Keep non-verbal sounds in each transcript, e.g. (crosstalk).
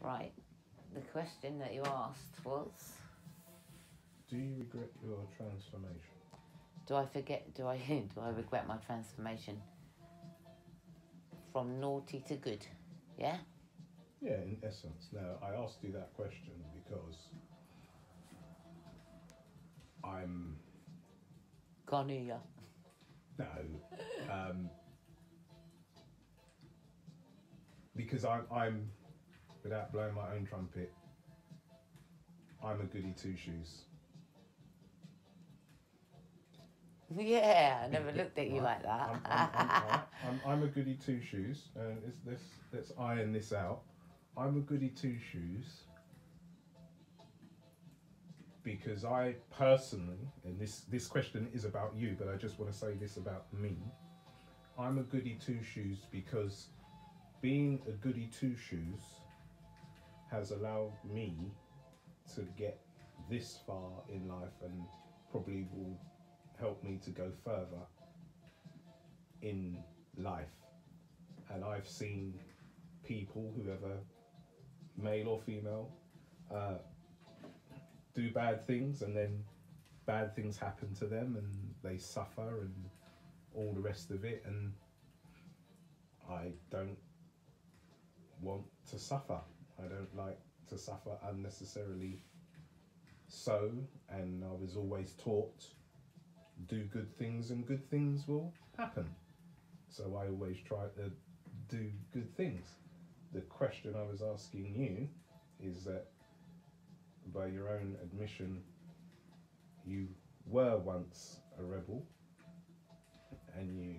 Right. The question that you asked was Do you regret your transformation? Do I forget do I (laughs) do I regret my transformation from naughty to good? Yeah? Yeah, in essence. Now, I asked you that question because I'm ya. no, um, because I'm I'm without blowing my own trumpet. I'm a goody two shoes. Yeah, I never looked at you like that. I'm, I'm. I'm, I'm a goody two shoes, and it's, let's let's iron this out. I'm a goody two shoes because I personally, and this this question is about you, but I just want to say this about me. I'm a goody two shoes because being a goody two shoes has allowed me to get this far in life and probably will help me to go further in life. And I've seen people, whoever, male or female, uh, do bad things and then bad things happen to them and they suffer and all the rest of it. And I don't want to suffer. I don't like to suffer unnecessarily so, and I was always taught do good things and good things will happen. So I always try to do good things. The question I was asking you is that by your own admission, you were once a rebel and you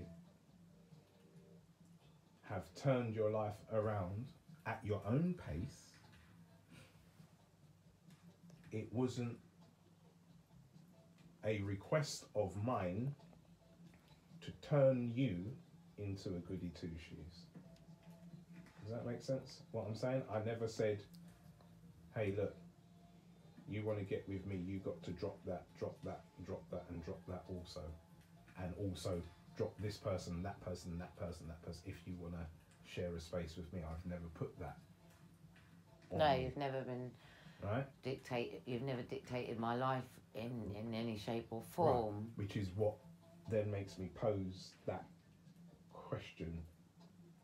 have turned your life around at your own pace. It wasn't a request of mine to turn you into a goody two shoes. Does that make sense? What I'm saying? I never said, hey, look, you want to get with me, you got to drop that, drop that, drop that, and drop that also. And also drop this person, that person, that person, that person, if you want to share a space with me. I've never put that. No, you, you've never been Right? dictate you've never dictated my life in, in any shape or form. Right, which is what then makes me pose that question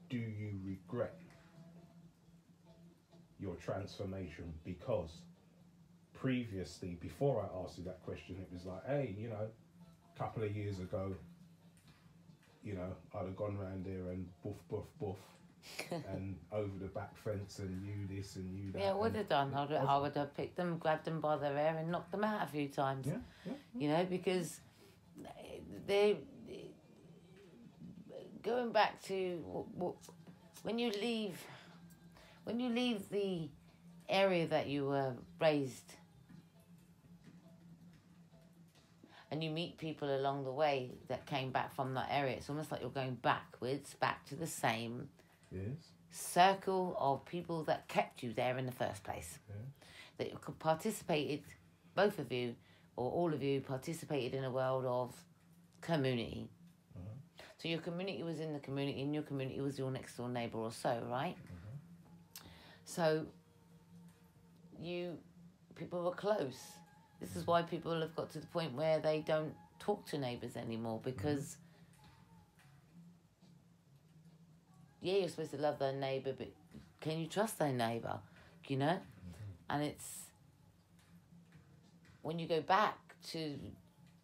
Do you regret your transformation? Because previously, before I asked you that question, it was like, hey, you know, a couple of years ago, you know, I'd have gone round there and boof, boof, boof. (laughs) and over the back fence and you this and you that. Yeah, I would have done. I'd, I would have picked them, grabbed them by their hair, and knocked them out a few times. Yeah, yeah. You know, because they going back to when you leave when you leave the area that you were raised and you meet people along the way that came back from that area it's almost like you're going backwards back to the same Yes. circle of people that kept you there in the first place Yeah. that you could participated, both of you or all of you participated in a world of community. Uh-huh. So your community was in the community, and your community was your next door neighbour or so, right? So you people were close. This is why people have got to the point where they don't talk to neighbours anymore because yeah, you're supposed to love thy neighbour, but can you trust thy neighbour? You know? Mm-hmm. And it's when you go back to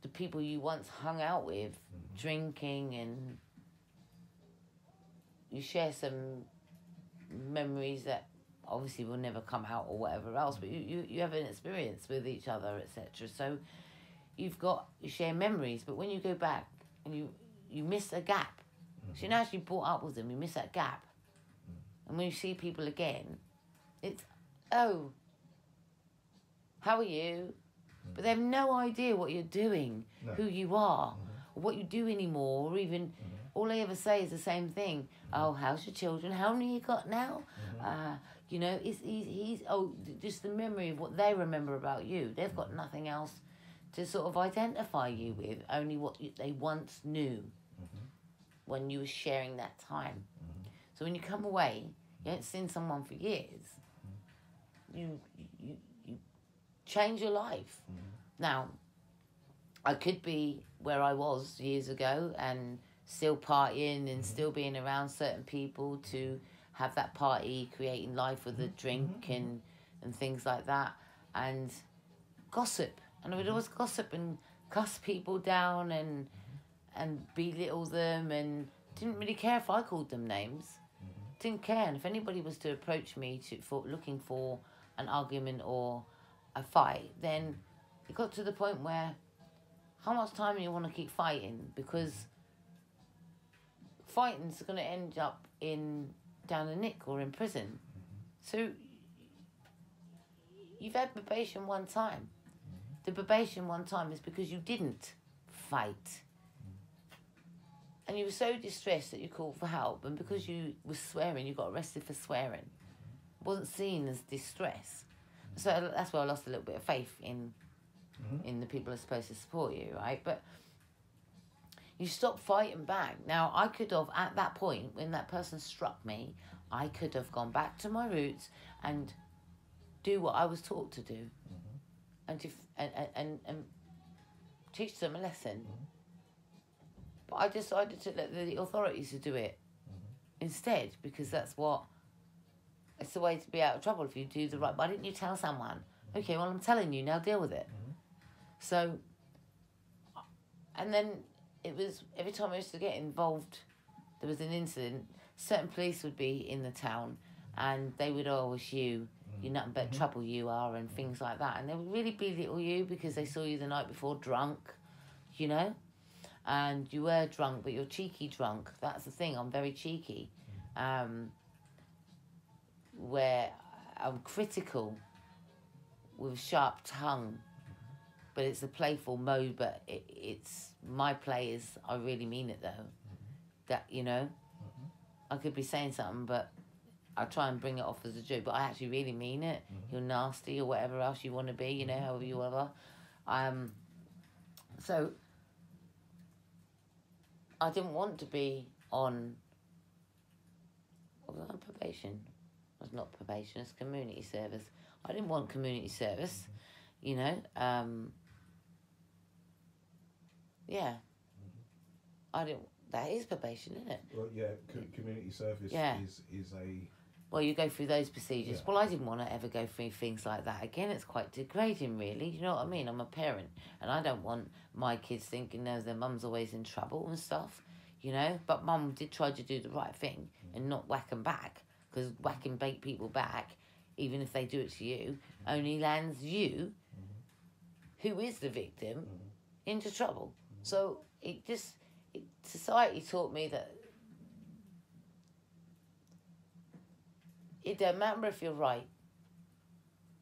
the people you once hung out with, mm-hmm. drinking, and you share some memories that obviously will never come out or whatever else, but you, you, you have an experience with each other, etc. So you've got, you share memories, but when you go back and you, you miss a gap, so you know, as you brought up with them, you miss that gap. Hmm. And when you see people again, it's, oh, how are you? But they have hmm. no idea what you're doing, No. who you are, or what you do anymore, or even mm-hmm. all they ever say is the same thing. Mm-hmm. Oh, how's your children? How many you got now? Uh, you know, it's, he's, he's, oh, just the memory of what they remember about you. They've got nothing else to sort of identify you with, only what you, they once knew when you were sharing that time. Mm-hmm. So when you come away, you haven't seen someone for years, mm-hmm. you you you change your life. Mm-hmm. Now, I could be where I was years ago and still partying and mm-hmm. still being around certain people to have that party, creating life with a drink and and things like that, and gossip. And I would always gossip and cuss people down and and belittle them and didn't really care if I called them names. Mm-hmm. Didn't care. And if anybody was to approach me to for looking for an argument or a fight, then it got to the point where how much time do you want to keep fighting? Because fighting's going to end up in down the nick or in prison. Mm-hmm. So you've had probation one time. Mm-hmm. The probation one time is because you didn't fight. And you were so distressed that you called for help, and because you were swearing, you got arrested for swearing. It wasn't seen as distress. So uh, that's where I lost a little bit of faith in Mhm. in the people who are supposed to support you, right? But you stop fighting back. Now, I could have, at that point, when that person struck me, I could have gone back to my roots and do what I was taught to do, mm-hmm. and to and, and and and teach them a lesson. Mm-hmm. But I decided to let the authorities to do it mm-hmm. instead because that's what. It's the way to be out of trouble if you do the right. Why didn't you tell someone? Mm-hmm. Okay, well I'm telling you now. Deal with it. Mm-hmm. So, and then it was every time I used to get involved, there was an incident. Certain police would be in the town, and they would oh, always you, you're nothing but trouble you are, and things like that. And they would really belittle you because they saw you the night before drunk, you know, and you were drunk, but you're cheeky drunk. That's the thing. I'm very cheeky, um, where I'm critical with sharp tongue but it's a playful mode. But it, it's my play is I really mean it though. That you know, I could be saying something, but I try and bring it off as a joke. But I actually really mean it. You're nasty or whatever else you want to be. You know, however you ever. Um. So. I didn't want to be on. Was I on probation? It was not probation. It's community service. I didn't want community service you know um yeah i didn't that is probation isn't it Well, yeah, co- community service Yeah. is is a well you go through those procedures. Yeah. well i didn't want to ever go through things like that again. It's quite degrading really. You know what i mean? I'm a parent and i don't want my kids thinking no their mum's always in trouble and stuff you know? But mum did try to do the right thing mm. and not whack them back because whacking bait people back even if they do it to you mm. only lands you mm-hmm. who is the victim mm-hmm. into trouble. Mm-hmm. So it just it, society taught me that it don't matter if you're right.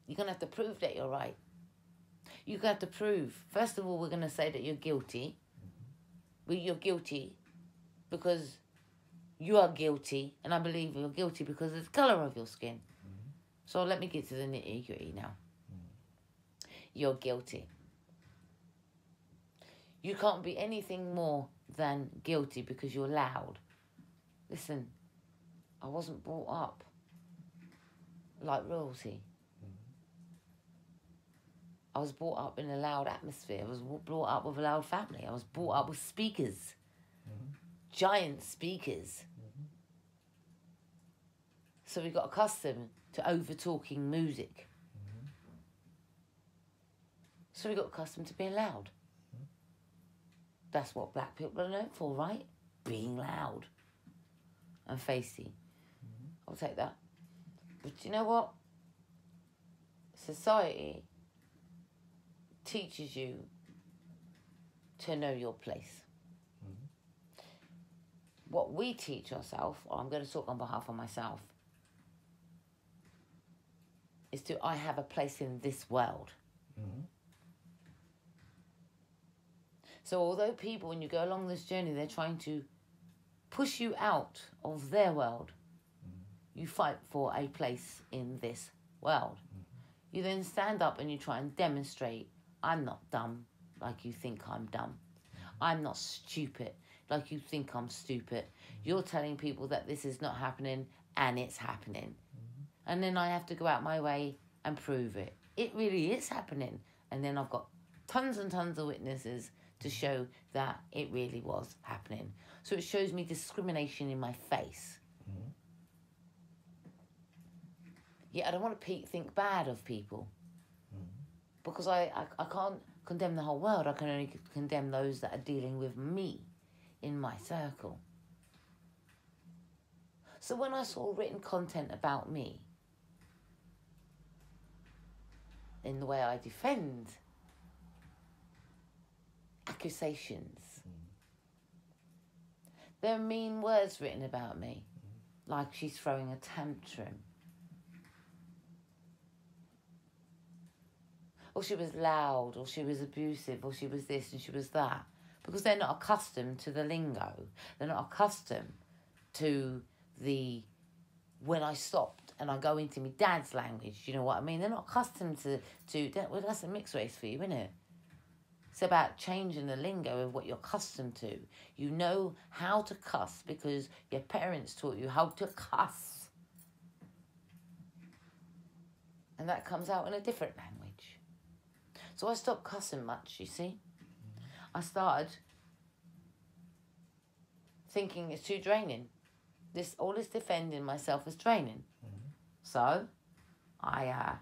You're gonna have to prove that you're right. You're gonna have to prove. First of all, we're gonna say that you're guilty. Well, you're guilty because you are guilty, and I believe you're guilty because of the color of your skin. Mm-hmm. So let me get to the nitty gritty now. Mm. You're guilty. You can't be anything more than guilty because you're loud. Listen, I wasn't brought up like royalty. I was brought up in a loud atmosphere. I was brought up with a loud family. I was brought up with speakers, giant speakers. So we got accustomed to over talking music. So we got accustomed to being loud. That's what black people are known for, right? Being loud and feisty. I'll take that. But you know what? Society teaches you to know your place. Mm-hmm. What we teach ourselves, or I'm going to talk on behalf of myself, is to I have a place in this world. Mm-hmm. So, although people, when you go along this journey, they're trying to push you out of their world, you fight for a place in this world. You then stand up and you try and demonstrate I'm not dumb like you think I'm dumb. I'm not stupid like you think I'm stupid. You're telling people that this is not happening and it's happening. And then I have to go out my way and prove it. It really is happening. And then I've got tons and tons of witnesses to show that it really was happening. So it shows me discrimination in my face. Yeah, I don't want to think bad of people Mhm. because I, I, I can't condemn the whole world. I can only condemn those that are dealing with me in my circle. So when I saw written content about me, in the way I defend accusations, there are mean words written about me, like she's throwing a tantrum. Or she was loud, or she was abusive, or she was this and she was that. Because they're not accustomed to the lingo. They're not accustomed to the when I stopped and I go into my dad's language, you know what I mean? They're not accustomed to, to that, well, that's a mixed race for you, isn't it? It's about changing the lingo of what you're accustomed to. You know how to cuss because your parents taught you how to cuss. And that comes out in a different language. So I stopped cussing much, you see. I started thinking it's too draining. This all this defending myself is draining. So I uh,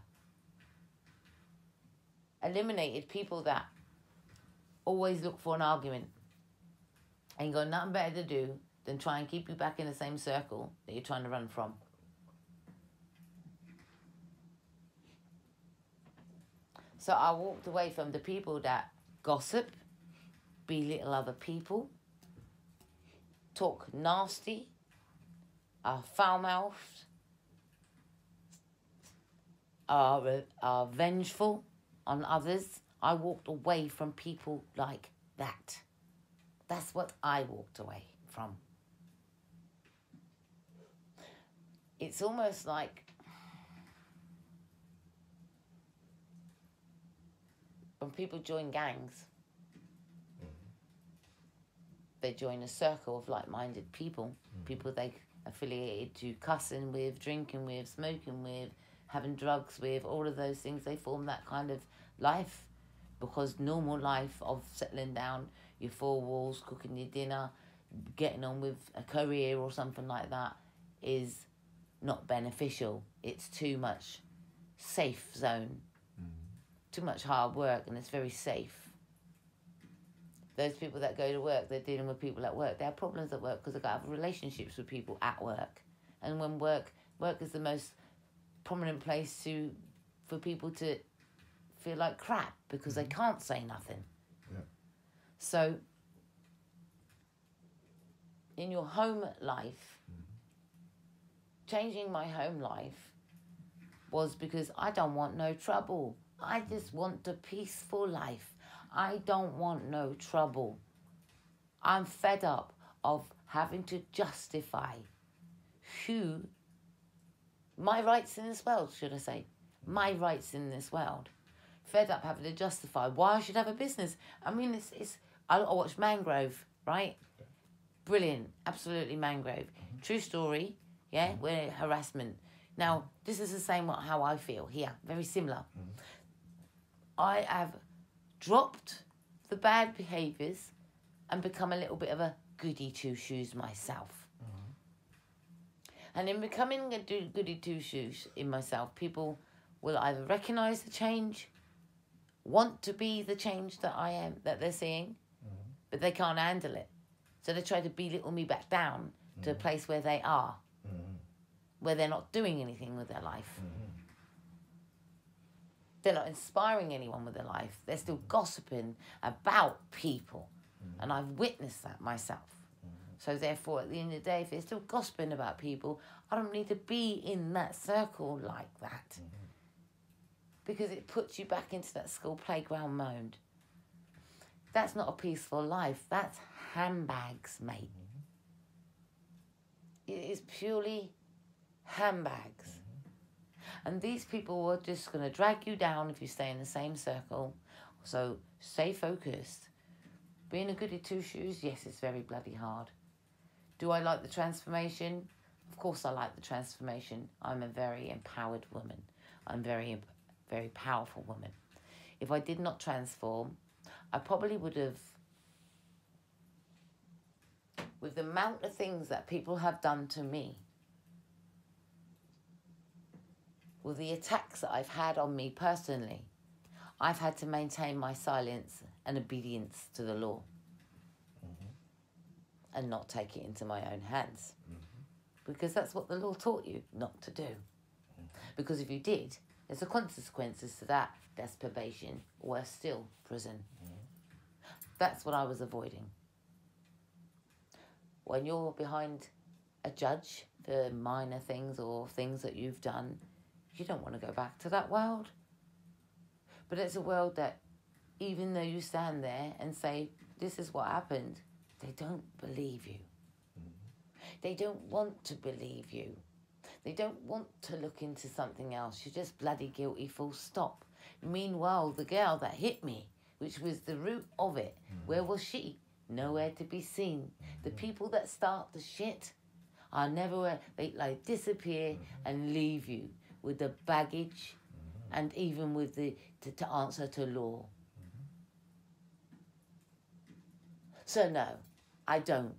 eliminated people that always look for an argument. Ain't got nothing better to do than try and keep you back in the same circle that you're trying to run from. So I walked away from the people that gossip, belittle other people, talk nasty, are foul mouthed, are, are vengeful on others. I walked away from people like that. That's what I walked away from. It's almost like when people join gangs, mm-hmm. they join a circle of like minded people, mm. people they affiliated to cussing with, drinking with, smoking with, having drugs with, all of those things. They form that kind of life because normal life of settling down, your four walls, cooking your dinner, getting on with a career or something like that is not beneficial. It's too much safe zone too much hard work and it's very safe. Those people that go to work, they're dealing with people at work. They have problems at work because they've got to have relationships with people at work. And when work, work is the most prominent place to, for people to feel like crap because they mm-hmm. can't say nothing. Yeah. So, in your home life, mm-hmm. changing my home life was because I don't want no trouble. I just want a peaceful life. I don't want no trouble. I'm fed up of having to justify who my rights in this world, should I say? My rights in this world. Fed up having to justify why I should have a business. I mean, it's, it's I, I watched Mangrove, right? Brilliant, absolutely Mangrove. Mm-hmm. True story, yeah, mm-hmm. We're harassment. Now, this is the same how I feel here, very similar. Mm-hmm. I have dropped the bad behaviours and become a little bit of a goody two shoes myself. And in becoming a do- goody two shoes in myself, people will either recognise the change, want to be the change that I am, that they're seeing, but they can't handle it. So they try to belittle me back down to a mm-hmm. place where they are, mm-hmm. where they're not doing anything with their life. Mm-hmm. They're not inspiring anyone with their life. They're still gossiping about people. Mm. And I've witnessed that myself. Mm. So therefore, at the end of the day, if they're still gossiping about people, I don't need to be in that circle like that. Mm-hmm. Because it puts you back into that school playground mode. That's not a peaceful life. That's handbags, mate. Mm-hmm. It is purely handbags. And these people are just going to drag you down if you stay in the same circle. So stay focused. Being a goody two shoes, yes, it's very bloody hard. Do I like the transformation? Of course, I like the transformation. I'm a very empowered woman. I'm very, very powerful woman. If I did not transform, I probably would have, with the amount of things that people have done to me, with the attacks that I've had on me personally, I've had to maintain my silence and obedience to the law mm-hmm. and not take it into my own hands. Mm-hmm. Because that's what the law taught you not to do. Mm-hmm. Because if you did, there's a consequences to that. That's probation, worse still, prison. That's what I was avoiding. When you're behind a judge for minor things or things that you've done, you don't want to go back to that world. But it's a world that, even though you stand there and say, This is what happened, they don't believe you. Mm-hmm. They don't want to believe you. They don't want to look into something else. You're just bloody guilty, full stop. Meanwhile, the girl that hit me, which was the root of it, mm-hmm. where was she? Nowhere to be seen. The mm-hmm. people that start the shit are never, they like disappear and leave you with the baggage mm-hmm. and even with the, to, to answer to law. Mm-hmm. So, no, I don't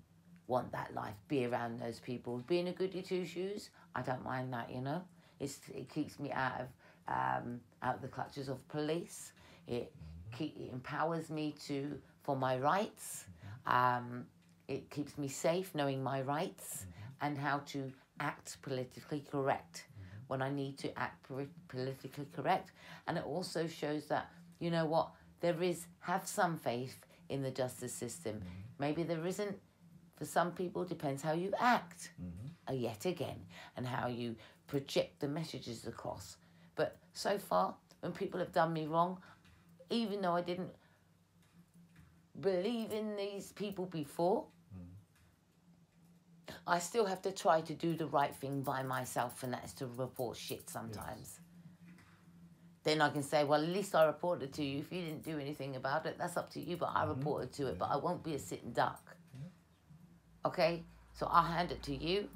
want that life. Be around those people. Being a goody two shoes, I don't mind that. You know, it's it keeps me out of um, out of the clutches of police. It mm-hmm. keep, it empowers me to for my rights. Um, it keeps me safe knowing my rights and how to act politically correct when I need to act politically correct. And it also shows that you know what there is have some faith in the justice system. Maybe there isn't for some people depends how you act uh, yet again and how you project the messages across but so far when people have done me wrong even though i didn't believe in these people before i still have to try to do the right thing by myself and that's to report shit sometimes then i can say well at least i reported to you if you didn't do anything about it that's up to you but i mm-hmm. reported to it but i won't be a sitting duck Okay, so I'll hand it to you,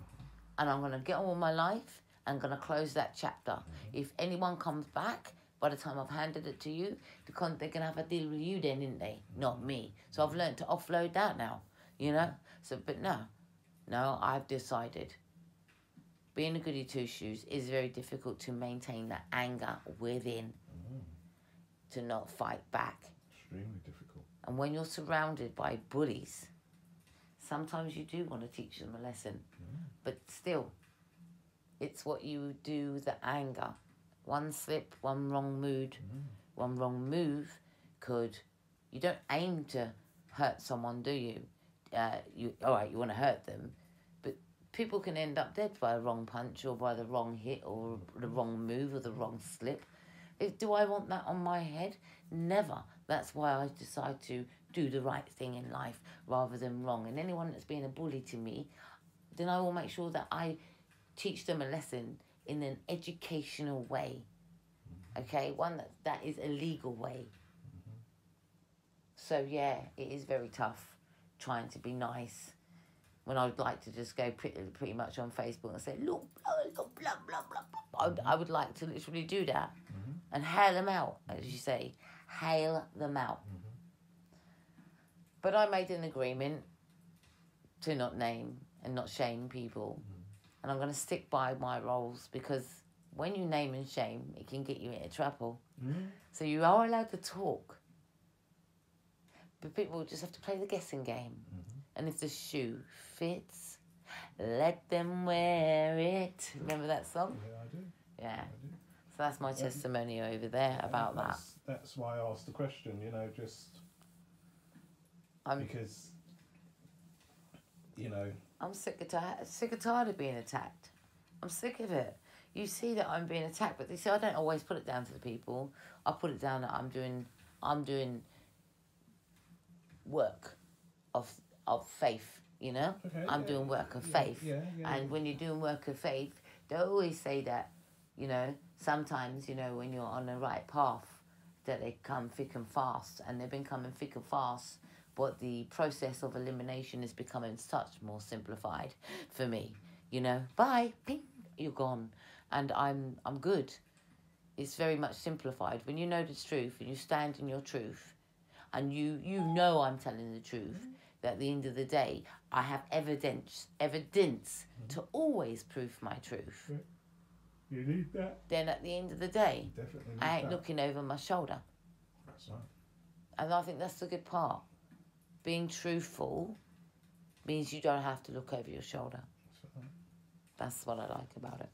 and I'm gonna get on with my life. and gonna close that chapter. Mm-hmm. If anyone comes back by the time I've handed it to you, because they're gonna have a deal with you then, isn't they? Not me. So I've learned to offload that now. You know. So, but no, no, I've decided. Being a goody two shoes is very difficult to maintain that anger within, mm. to not fight back. Extremely difficult. And when you're surrounded by bullies, sometimes you do want to teach them a lesson. Mm. But still, it's what you do with the anger. One slip, one wrong mood, mm. one wrong move could. You don't aim to hurt someone, do you? Uh, you all right? You want to hurt them, but people can end up dead by a wrong punch or by the wrong hit or the wrong move or the wrong slip. If, do I want that on my head? Never. That's why I decide to do the right thing in life rather than wrong. And anyone that's been a bully to me, then I will make sure that I teach them a lesson in an educational way. Okay, one that that is a legal way. So yeah, it is very tough trying to be nice when I would like to just go pretty, pretty much on Facebook and say, look, blah, look, blah, blah, blah, blah. I would, I would like to literally do that mm-hmm. and hail them out, as you say, hail them out. Mm-hmm. But I made an agreement to not name and not shame people. Mm-hmm. And I'm going to stick by my roles because when you name and shame, it can get you into trouble. So you are allowed to talk. But people just have to play the guessing game. Mm-hmm. And if the shoe fits, let them wear it. Remember that song? Yeah, I do. Yeah. I do. So that's my testimony over there about And that. that's, That's why I asked the question. You know, just I'm because you know I'm sick of tired, sick of tired of being attacked. I'm sick of it. You see that I'm being attacked, but you see, I don't always put it down to the people. I put it down that I'm doing, I'm doing work of of faith. You know, Okay, I'm yeah, doing work of yeah, faith. yeah. And when you're doing work of faith, they always say that, you know, sometimes, you know, when you're on the right path, that they come thick and fast, and they've been coming thick and fast. But the process of elimination is becoming such more simplified for me. You know, bye, ping, you're gone, and I'm I'm good. it's very much simplified. When you know the truth and you stand in your truth, and you you know I'm telling the truth, mm-hmm. that at the end of the day I have evidence evidence mm-hmm. to always prove my truth. You need that. Then at the end of the day, I ain't that. looking over my shoulder. That's right. And I think that's the good part. Being truthful means you don't have to look over your shoulder. That's right. That's what I like about it.